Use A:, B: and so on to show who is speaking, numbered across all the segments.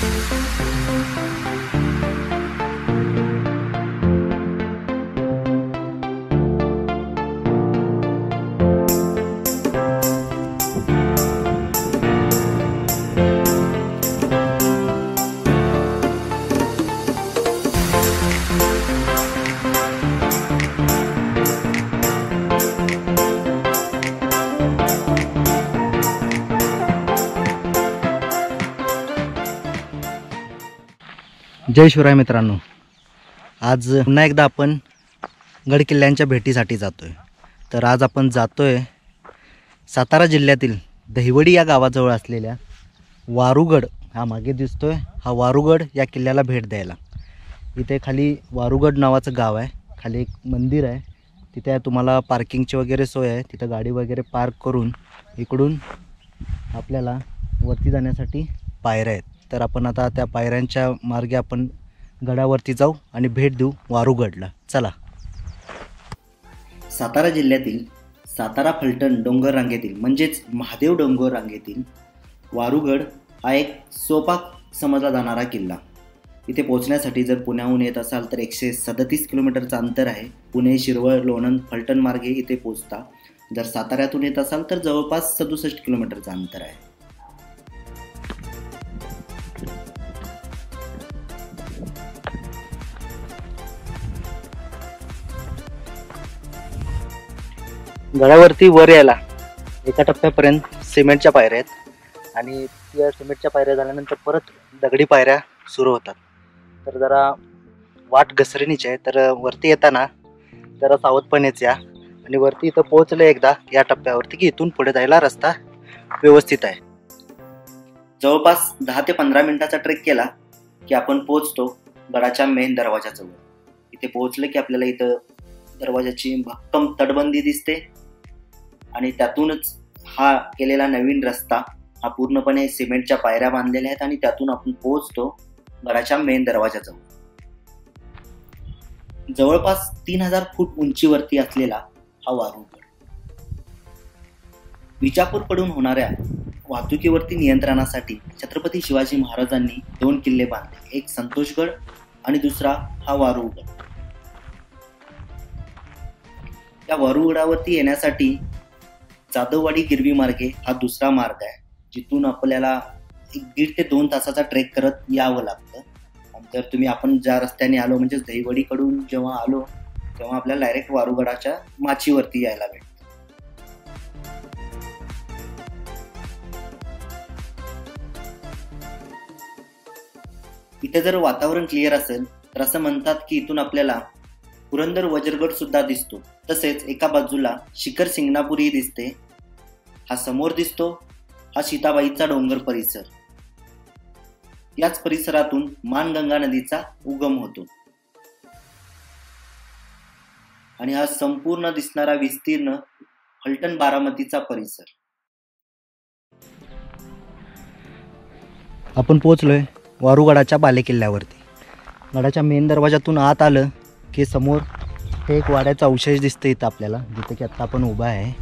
A: Música जय शिवराय मित्रांनो. आज पुन्हा एकदा आपण गडकिल्ल्यांच्या भेटीसाठी जातो आहे तर आज आपण जातो आहे सातारा जिल्ह्यातील दहिवडी या गावाजवळ असलेल्या वारुगड. हा मागे दिसतो आहे हा वारुगड या किल्ल्याला भेट द्यायला. इथे खाली वारुगड नावाचं गाव आहे. खाली एक मंदिर आहे. तिथे तुम्हाला पार्किंगची वगैरे सोय आहे. तिथं गाडी वगैरे पार्क करून इकडून आपल्याला वरती जाण्यासाठी पायऱ्या आहेत. तर आपण आता त्या पायऱ्यांच्या मार्गे आपण गडावरती जाऊ आणि भेट देऊ वारुगडला. चला. सातारा जिल्ह्यातील सातारा फलटण डोंगर रांगेतील म्हणजेच महादेव डोंगर रांगेतील वारुगड हा एक सोपा समजला जाणारा किल्ला. इथे पोहोचण्यासाठी जर पुण्याहून येत असाल तर एकशे सदतीस किलोमीटरचं अंतर आहे. पुणे शिरवळ लोणंद फलटण मार्गे इथे पोहोचता. जर साताऱ्यातून येत असाल तर जवळपास सदुसष्ट किलोमीटरचं अंतर आहे. गडावरती वर यायला एका टप्प्यापर्यंत सिमेंटच्या पायऱ्या आहेत. आणि त्या सिमेंटच्या पायऱ्या झाल्यानंतर परत दगडी पायऱ्या सुरू होतात. तर जरा वाट घसरणीची आहे. तर वरती येताना जरा सावधपणेच या. आणि वरती इथं पोहोचलं एकदा या टप्प्यावरती की इथून पुढे जायला रस्ता व्यवस्थित आहे. जवळपास दहा ते पंधरा मिनिटाचा ट्रेक केला की आपण पोहोचतो गडाच्या मेन दरवाजाजवळ. इथे पोहोचलं की आपल्याला इथं दरवाजाची भक्कम तटबंदी दिसते. आणि त्यातूनच हा केलेला नवीन रस्ता हा पूर्णपणे सिमेंटच्या पायऱ्या बांधलेल्या आहेत आणि त्यातून आपण पोहोचतो घराच्या मेन दरवाजाजवळ जवळपास तीन हजार फूट उंचीवरती असलेला हा वारुगड विजापूरकडून होणाऱ्या वाहतुकीवरती नियंत्रणासाठी छत्रपती शिवाजी महाराजांनी दोन किल्ले बांधले एक संतोषगड आणि दुसरा हा वारुगड त्या वारुगडावरती येण्यासाठी जाधववाडी गिरवी मार्गे हा दुसरा मार्ग आहे जिथून आपल्याला एक दीड ते दोन तासाचा ट्रेक करत यावं लागतं. तर तुम्ही आपण ज्या रस्त्याने आलो म्हणजेच दहिवडीकडून जेव्हा आलो तेव्हा आपल्याला डायरेक्ट वारुगडाच्या माचीवरती यायला भेटतं. इथे जर वातावरण क्लिअर असेल तर असं म्हणतात की इथून आपल्याला पुरंदर वज्रगड सुद्धा दिसतो. तसेच एका बाजूला शिखर सिंगणापुरी दिसते. हा समोर दिसतो हा सीताबाईचा डोंगर परिसर. याच परिसरातून मानगंगा नदीचा उगम होतो. आणि हा संपूर्ण दिसणारा विस्तीर्ण फलटण बारामतीचा परिसर. आपण पोहोचलोय वारुगडाच्या बालेकिल्ल्यावरती. गडाच्या मेन दरवाजातून आत आलं की समोर हे एक वाड्याचं अवशेष दिसतं इथं आपल्याला जिथं की आत्ता आपण उभा आहे.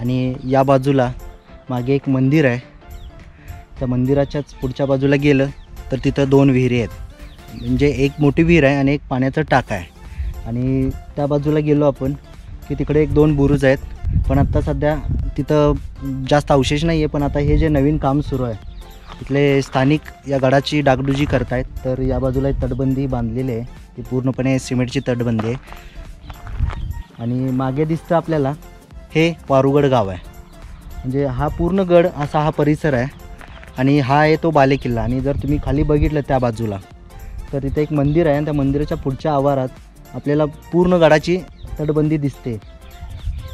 A: आणि या बाजूला मागे एक मंदिर आहे. त्या मंदिराच्याच पुढच्या बाजूला गेलं तर तिथं दोन विहिरी आहेत. म्हणजे एक मोठी विहीर आहे आणि एक पाण्याचं टाका आहे. आणि त्या बाजूला गेलो आपण की तिकडे एक दोन बुरुज आहेत. पण आत्ता सध्या तिथं जास्त अवशेष नाही आहे पण आता हे जे नवीन काम सुरू आहे तिथले स्थानिक या गडाची डागडुजी करतायत तर या बाजूला एक तटबंदी बांधलेली आहे. ती पूर्णपणे सिमेंटची तटबंदी आहे. आणि मागे दिसतं आपल्याला हे पारुगड गाव आहे. म्हणजे हा पूर्ण गड असा हा परिसर आहे. आणि हा आहे तो बालेकिल्ला. आणि जर तुम्ही खाली बघितलं त्या बाजूला तर तिथे एक मंदिर आहे आणि त्या मंदिराच्या पुढच्या आवारात आपल्याला पूर्ण गडाची तटबंदी दिसते.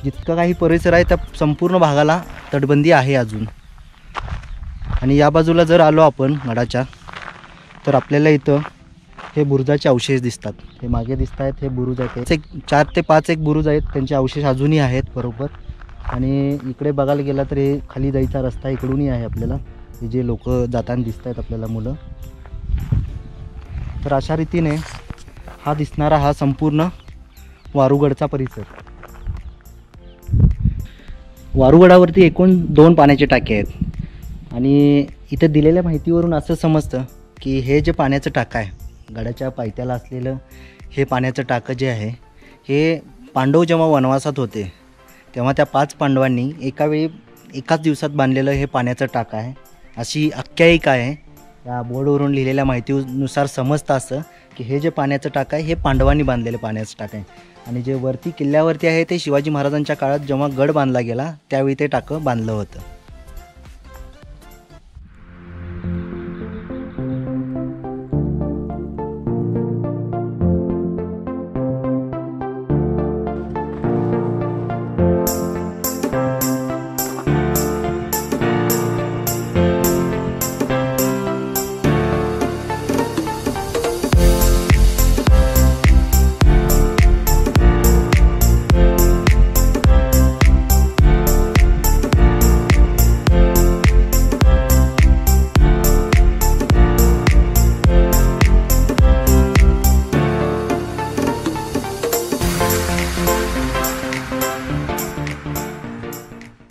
A: जितका काही परिसर आहे त्या संपूर्ण भागाला तटबंदी आहे अजून. आणि या बाजूला जर आलो आपण गडाच्या तर आपल्याला इथं हे बुरुजाचे अवशेष दिसतात. हे मागे दिसत आहेत हे बुरुज आहेत. एक चार ते पाच एक बुरुज आहेत. त्यांचे अवशेष अजूनही आहेत बरोबर. आणि इकडे बघायला गेला तर हे खाली जायचा रस्ता इकडूनही आहे आपल्याला. हे जे लोक जाताना दिसत आहेत आपल्याला मुलं. तर अशा रीतीने हा दिसणारा हा संपूर्ण वारुगडचा परिसर. वारुगडावरती एकूण दोन पाण्याचे टाके आहेत. आणि इथं दिलेल्या माहितीवरून असं समजतं की हे जे पाण्याचं टाका आहे गडाच्या पायथ्याला असलेलं हे पाण्याचं टाकं जे आहे हे पांडव जेव्हा वनवासात होते तेव्हा त्या पाच पांडवांनी एका वेळी एकाच दिवसात बांधलेलं हे पाण्याचं टाकं आहे. अशी आख्यायिका आहे. या बोर्डवरून लिहिलेल्या माहितीनुसार समजतं असं की हे जे पाण्याचं टाकं आहे हे पांडवांनी बांधलेलं पाण्याचं टाकं आहे. आणि जे वरती किल्ल्यावरती आहे ते शिवाजी महाराजांच्या काळात जेव्हा गड बांधला गेला त्यावेळी ते टाकं बांधलं होतं.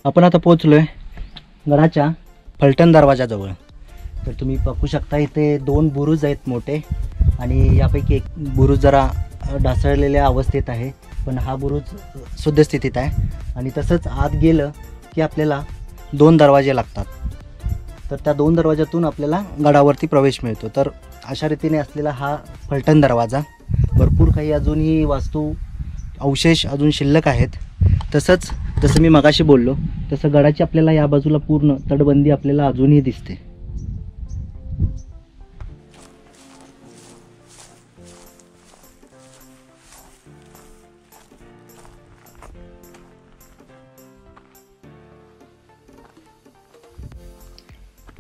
A: आपण आता पोचलो आहे गडाच्या फलटण दरवाजाजवळ. तर तुम्ही बघू शकता इथे दोन बुरुज आहेत मोठे आणि यापैकी एक बुरुज जरा ढासळलेल्या अवस्थेत आहे. पण हा बुरुज शुद्ध स्थितीत आहे आणि तसंच आत गेलं की आपल्याला दोन दरवाजे लागतात. तर त्या दोन दरवाजातून आपल्याला गडावरती प्रवेश मिळतो. तर अशा रीतीने असलेला हा फलटण दरवाजा. भरपूर काही अजूनही वास्तू अवशेष अजून शिल्लक आहेत. तसंच जसं मी मगाशी बोललो तसं गडाची आपल्याला या बाजूला पूर्ण तटबंदी आपल्याला अजूनही दिसते.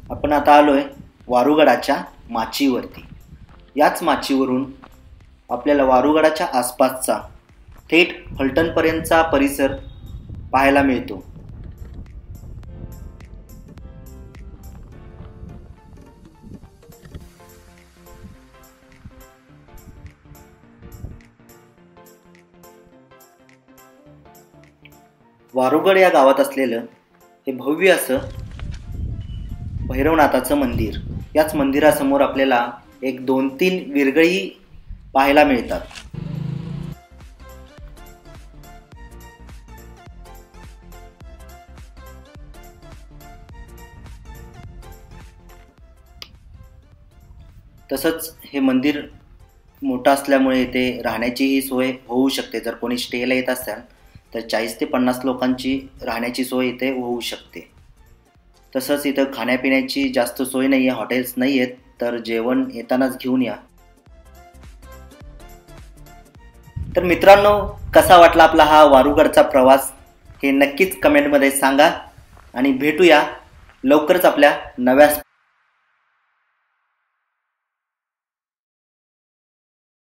A: आपण आता आलोय वारुगडाच्या माचीवरती. याच माचीवरून आपल्याला वारुगडाच्या आसपासचा थेट फलटणपर्यंतचा परिसर पाहायला मिळतो. वारुगड या गावात असलेलं हे भव्य असं भैरवनाथाचं मंदिर. याच मंदिरासमोर आपल्याला एक दोन तीन विरगळी पाहायला मिळतात. तसंच हे मंदिर मोठं असल्यामुळे इथे राहण्याचीही सोय होऊ शकते. जर कोणी स्टेला येत असाल तर चाळीस ते पन्नास लोकांची राहण्याची सोय इथे होऊ शकते. तसंच इथं खाण्यापिण्याची जास्त सोय नाही आहे हॉटेल्स नाही आहेत तर जेवण येतानाच घेऊन या. तर मित्रांनो कसा वाटला आपला हा वारुगडचा प्रवास? हे नक्कीच कमेंटमध्ये सांगा आणि भेटूया लवकरच आपल्या नव्या